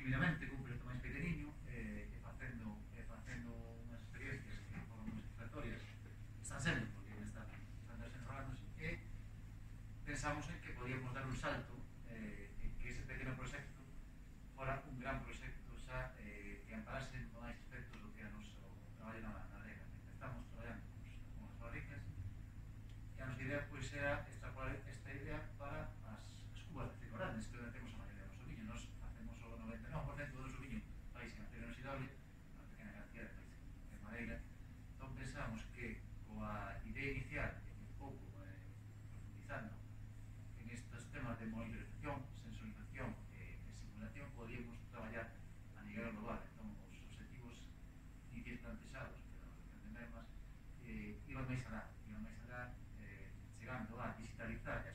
posiblemente cun proxecto máis pequeniño eh, e facendo, e facendo unhas experiencias que foron moi satisfactorias están sendo, porque está, están das enrolanos e pensamos en que podíamos dar un salto eh, en que ese pequeno proxecto fora un gran proxecto xa eh, que amparase máis aspectos do que a noso traballo na, na rega. Estamos traballando con, con as fabricas e a nosa idea pois, era extrapolar esta idea para máis alá, ir máis alá, eh, chegando a digitalizar e a